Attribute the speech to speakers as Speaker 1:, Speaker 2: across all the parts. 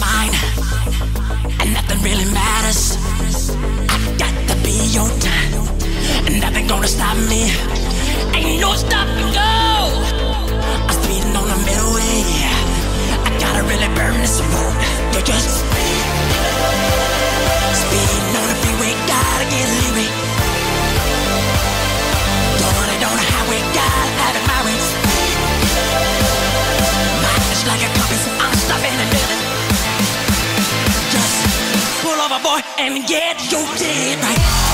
Speaker 1: mind, and nothing really matters. I got to be on time, and nothing gonna stop me. Ain't no stopping go. I'm speeding on the middle way. I gotta really burn boy, and get your day right.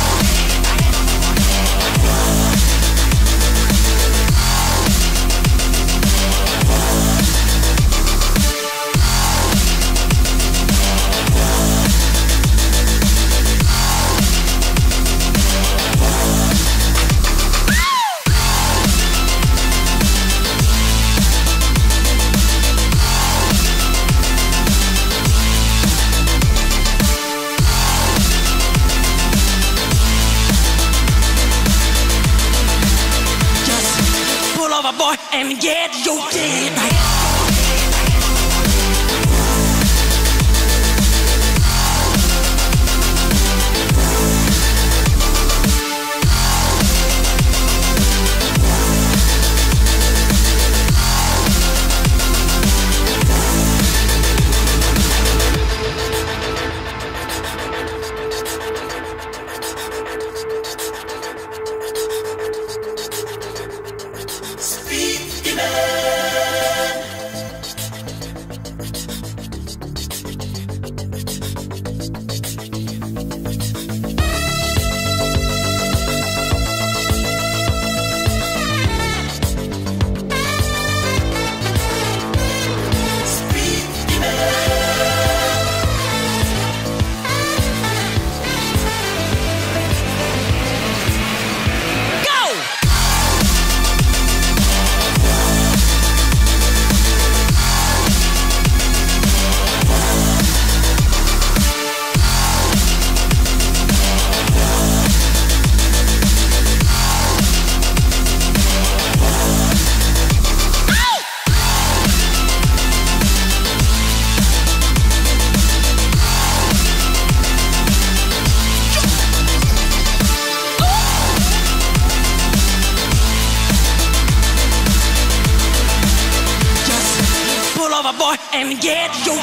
Speaker 1: Boy, and get your day right. Boy, and get your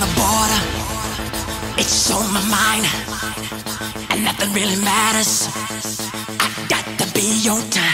Speaker 1: the border. It's on my mind, and nothing really matters. I got to be on time.